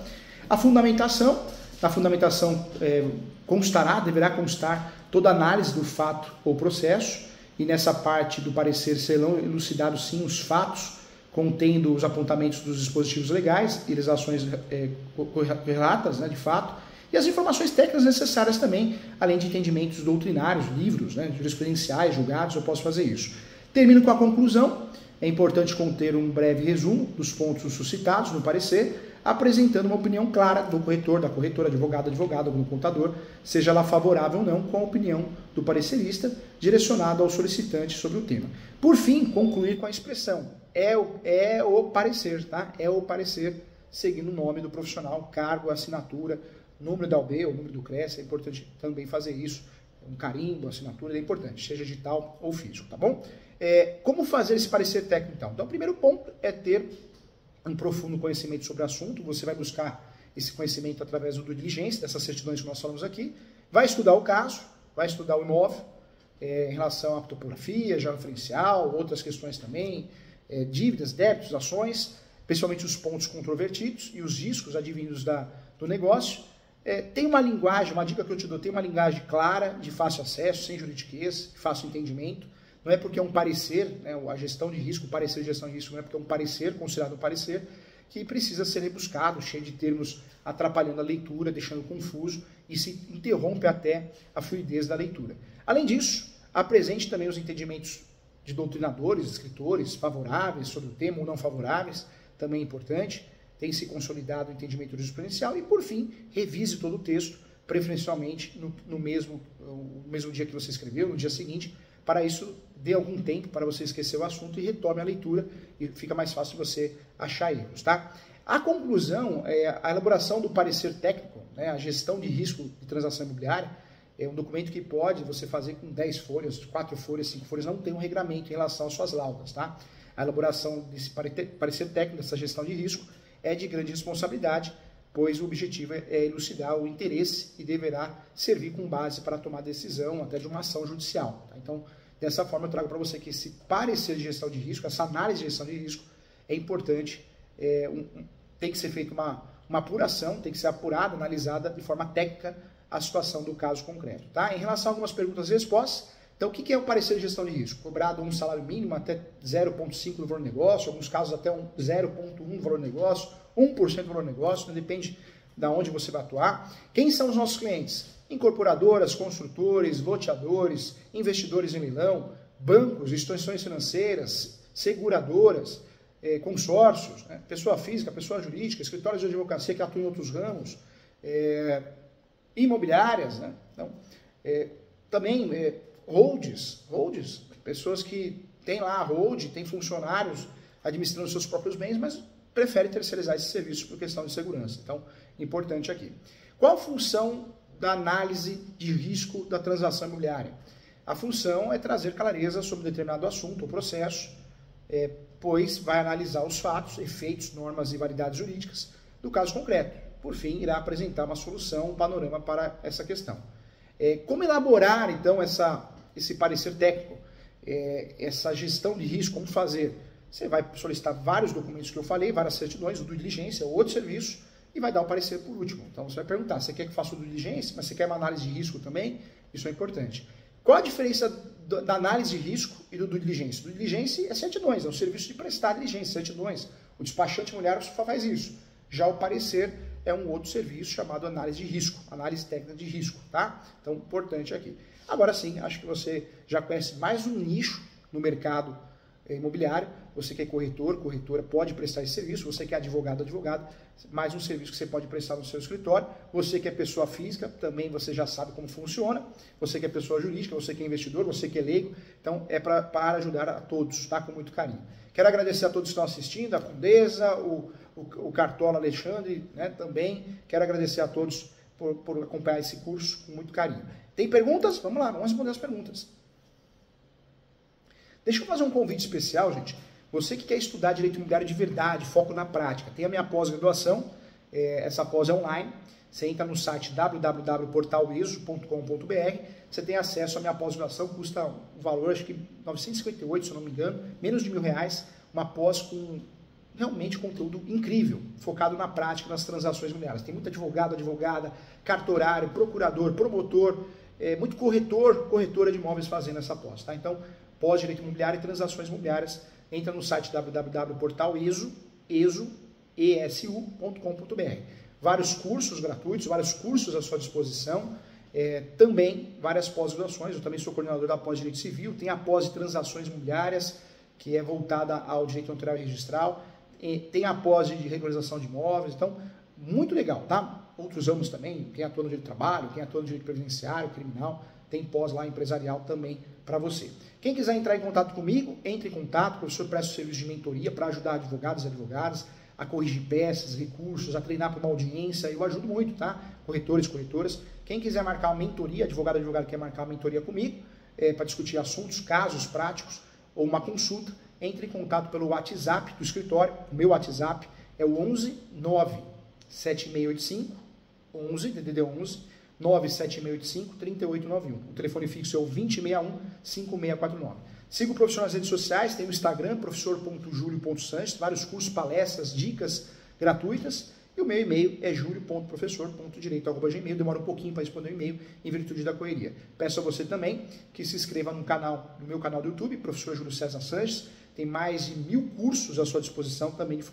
a fundamentação, na fundamentação é, constará, deverá constar toda análise do fato ou processo, e nessa parte do parecer serão elucidados sim os fatos, contendo os apontamentos dos dispositivos legais e as ações é, correlatas, né, de fato, e as informações técnicas necessárias também, além de entendimentos doutrinários, livros, né, jurisprudenciais, julgados, eu posso fazer isso. Termino com a conclusão. É importante conter um breve resumo dos pontos suscitados no parecer, apresentando uma opinião clara do corretor, da corretora, advogado, advogado, do contador, seja ela favorável ou não com a opinião do parecerista, direcionada ao solicitante sobre o tema. Por fim, concluir com a expressão é o, é o parecer, tá? É o parecer seguindo o nome do profissional, cargo, assinatura, número da UB, o número do CRES, é importante também fazer isso. Um carimbo, assinatura, é importante, seja digital ou físico, tá bom? É, como fazer esse parecer técnico, então? Então, o primeiro ponto é ter um profundo conhecimento sobre o assunto, você vai buscar esse conhecimento através do diligência, dessas certidões que nós falamos aqui, vai estudar o caso, vai estudar o imóvel, é, em relação à topografia, georreferencial, outras questões também, é, dívidas, débitos, ações, principalmente os pontos controvertidos e os riscos advindos da, do negócio. É, tem uma linguagem, uma dica que eu te dou, tem uma linguagem clara, de fácil acesso, sem juridiquês, de fácil entendimento. Não é porque é um parecer, né, a gestão de risco, o parecer de gestão de risco não é porque é um parecer, considerado um parecer, que precisa ser rebuscado, cheio de termos atrapalhando a leitura, deixando confuso e se interrompe até a fluidez da leitura. Além disso, apresente também os entendimentos de doutrinadores, escritores favoráveis sobre o tema ou não favoráveis, também é importante. Tem se consolidado o entendimento jurisprudencial e, por fim, revise todo o texto, preferencialmente no, no mesmo, no mesmo dia que você escreveu, no dia seguinte, para isso dê algum tempo para você esquecer o assunto e retome a leitura e fica mais fácil você achar erros, tá? A conclusão é a elaboração do parecer técnico, né, a gestão de risco de transação imobiliária, é um documento que pode você fazer com 10 folhas, 4 folhas, 5 folhas, não tem um regramento em relação às suas laudas, tá? A elaboração desse parecer técnico, dessa gestão de risco, é de grande responsabilidade, pois o objetivo é elucidar o interesse e deverá servir com base para tomar decisão até de uma ação judicial. Tá? Então, dessa forma, eu trago para você que esse parecer de gestão de risco, essa análise de gestão de risco, é importante, é, um, tem que ser feita uma, uma apuração, tem que ser apurada, analisada de forma técnica a situação do caso concreto. Tá? Em relação a algumas perguntas e respostas, então o que é o parecer de gestão de risco? Cobrado um salário mínimo até 0,5% do valor do negócio, alguns casos até um 0,1% do valor do negócio, 1% do valor do negócio, depende de onde você vai atuar. Quem são os nossos clientes? Incorporadoras, construtores, loteadores, investidores em leilão, bancos, instituições financeiras, seguradoras, eh, consórcios, né? pessoa física, pessoa jurídica, escritórios de advocacia que atuam em outros ramos, eh, imobiliárias, né? Então, é, também é, holds, holds, pessoas que têm lá a hold, têm funcionários administrando seus próprios bens, mas preferem terceirizar esse serviço por questão de segurança. Então, importante aqui. Qual a função da análise de risco da transação imobiliária? A função é trazer clareza sobre determinado assunto ou processo, é, pois vai analisar os fatos, efeitos, normas e validades jurídicas do caso concreto por fim, irá apresentar uma solução, um panorama para essa questão. É, como elaborar, então, essa, esse parecer técnico, é, essa gestão de risco, como fazer? Você vai solicitar vários documentos que eu falei, várias certidões, o do diligência, outro serviço, e vai dar o parecer por último. Então, você vai perguntar, você quer que faça o do diligência, mas você quer uma análise de risco também? Isso é importante. Qual a diferença da análise de risco e do, do diligência? Do diligência é certidões, é um serviço de prestar diligência, certidões. O despachante mulher só faz isso. Já o parecer é um outro serviço chamado análise de risco, análise técnica de risco, tá? Então, importante aqui. Agora sim, acho que você já conhece mais um nicho no mercado imobiliário. Você que é corretor, corretora, pode prestar esse serviço. Você que é advogado, advogado, mais um serviço que você pode prestar no seu escritório. Você que é pessoa física, também você já sabe como funciona. Você que é pessoa jurídica, você que é investidor, você que é leigo. Então, é pra, para ajudar a todos, tá? Com muito carinho. Quero agradecer a todos que estão assistindo, a Condesa, o o, o Cartola Alexandre né, também. Quero agradecer a todos por, por acompanhar esse curso com muito carinho. Tem perguntas? Vamos lá, vamos responder as perguntas. Deixa eu fazer um convite especial, gente. Você que quer estudar direito imobiliário de verdade, foco na prática, tem a minha pós-graduação, é, essa pós é online. Você entra no site www.portaliso.com.br, você tem acesso à minha pós-graduação, custa um valor, acho que 958, se eu não me engano, menos de mil reais, uma pós com realmente conteúdo incrível, focado na prática nas transações imobiliárias. Tem muito advogado, advogada, cartorário, procurador, promotor, é, muito corretor, corretora de imóveis fazendo essa pós. Tá? Então, pós-direito imobiliário e transações imobiliárias, entra no site www.portaleso.com.br. Vários cursos gratuitos, vários cursos à sua disposição, é, também várias pós-graduações, eu também sou coordenador da pós-direito civil, tem a pós de transações imobiliárias, que é voltada ao direito notarial e registral, tem a pós de regularização de imóveis, então, muito legal, tá? Outros ramos também, quem atua no direito do trabalho, quem atua no direito previdenciário, criminal, tem pós lá empresarial também para você. Quem quiser entrar em contato comigo, entre em contato, professor presta serviço de mentoria para ajudar advogados e advogadas a corrigir peças, recursos, a treinar para uma audiência. Eu ajudo muito, tá? Corretores, corretoras. Quem quiser marcar uma mentoria, advogado, advogado quer marcar uma mentoria comigo, é, para discutir assuntos, casos práticos ou uma consulta, entre em contato pelo WhatsApp do escritório. O meu WhatsApp é o 11 9 7685 11, DDD 11 97685 3891. O telefone fixo é o 2061 5649. Siga o professor nas redes sociais, tem o Instagram, professor.julio.sanches, vários cursos, palestras, dicas gratuitas. E o meu e-mail é julio.professor.direito.gmail. Demora um pouquinho para responder o e-mail em virtude da correria. Peço a você também que se inscreva no canal, no meu canal do YouTube, Professor Júlio César Sanches. Tem mais de mil cursos à sua disposição, também de,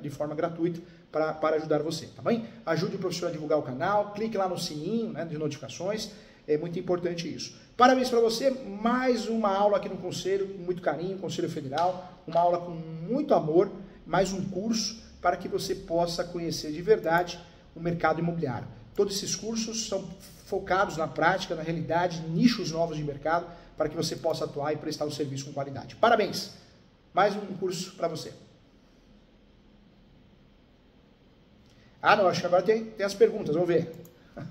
de forma gratuita, para, para ajudar você, tá bem? Ajude o professor a divulgar o canal, clique lá no sininho né, de notificações, é muito importante isso. Parabéns para você, mais uma aula aqui no Conselho, com muito carinho, Conselho Federal, uma aula com muito amor, mais um curso para que você possa conhecer de verdade o mercado imobiliário. Todos esses cursos são focados na prática, na realidade, nichos novos de mercado, para que você possa atuar e prestar um serviço com qualidade. Parabéns! Mais um curso para você. Ah, não, acho que agora tem, tem as perguntas, vamos ver.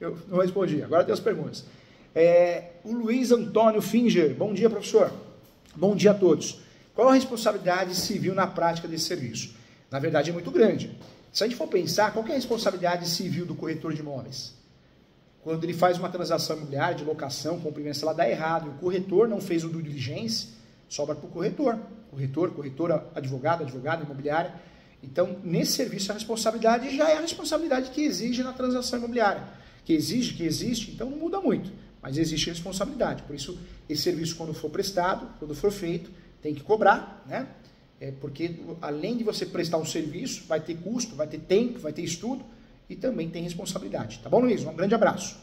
Eu não respondi, agora tem as perguntas. É, o Luiz Antônio Finger, bom dia, professor. Bom dia a todos. Qual a responsabilidade civil na prática desse serviço? Na verdade, é muito grande. Se a gente for pensar, qual é a responsabilidade civil do corretor de imóveis? Quando ele faz uma transação imobiliária de locação, compra ela dá errado, e o corretor não fez o due diligence, sobra para o corretor corretor, corretora, advogado, advogada imobiliária. Então, nesse serviço, a responsabilidade já é a responsabilidade que exige na transação imobiliária. Que exige, que existe, então não muda muito, mas existe responsabilidade. Por isso, esse serviço, quando for prestado, quando for feito, tem que cobrar, né? É porque além de você prestar um serviço, vai ter custo, vai ter tempo, vai ter estudo e também tem responsabilidade. Tá bom, Luiz? Um grande abraço.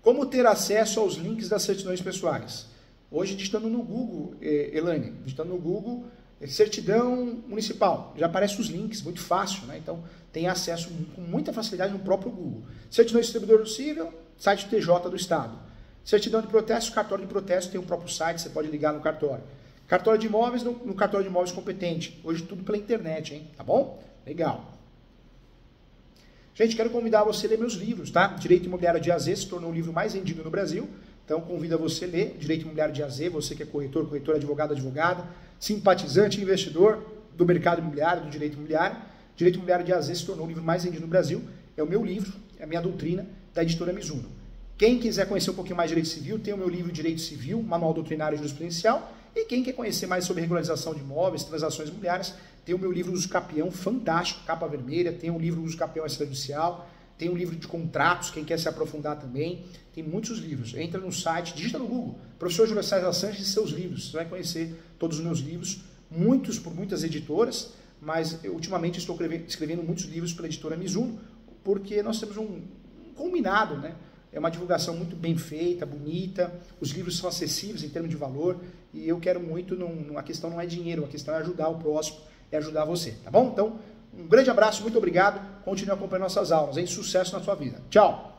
Como ter acesso aos links das certidões pessoais? Hoje, digitando no Google, eh, Elane, digitando no Google, eh, certidão municipal, já aparecem os links, muito fácil, né? Então, tem acesso com muita facilidade no próprio Google. Certidão de distribuidor cível, site TJ do Estado. Certidão de protesto, cartório de protesto tem o próprio site, você pode ligar no cartório. Cartório de imóveis, no, no cartório de imóveis competente. Hoje tudo pela internet, hein? Tá bom? Legal. Gente, quero convidar você a ler meus livros, tá? Direito Imobiliário de AZ se tornou o livro mais vendido no Brasil. Então, convido a você ler Direito Imobiliário de AZ, você que é corretor, corretor, advogado, advogada, simpatizante, investidor do mercado imobiliário, do direito imobiliário. Direito Imobiliário de AZ se tornou o livro mais vendido no Brasil. É o meu livro, é a minha doutrina da editora Mizuno. Quem quiser conhecer um pouquinho mais de direito civil, tem o meu livro Direito Civil, Manual Doutrinário e Jurisprudencial. E quem quer conhecer mais sobre regularização de imóveis, transações imobiliárias, tem o meu livro Uso Capião, fantástico, capa vermelha, tem o livro Uso Capião Extrajudicial, tem um livro de contratos, quem quer se aprofundar também. Tem muitos livros. Entra no site, digita no Google, professor Júlio César Sanches e seus livros. Você vai conhecer todos os meus livros, muitos por muitas editoras, mas eu, ultimamente estou escrevendo muitos livros pela editora Mizuno, porque nós temos um, um combinado, né? É uma divulgação muito bem feita, bonita, os livros são acessíveis em termos de valor, e eu quero muito, num, a questão não é dinheiro, a questão é ajudar o próximo, é ajudar você, tá bom? Então, um grande abraço, muito obrigado. Continue acompanhando nossas aulas, hein? Sucesso na sua vida. Tchau!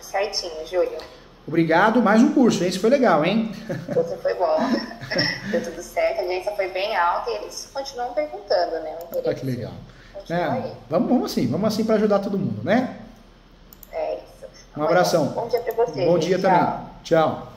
Certinho, Júlio. Obrigado, mais um curso. Esse foi legal, hein? Esse foi bom. Deu tudo certo, a audiência foi bem alta e eles continuam perguntando, né? Olha que legal. É, vamos, vamos assim, vamos assim para ajudar todo mundo, né? É isso. Um abração. Bom dia para você. Bom dia Tchau. também. Tchau.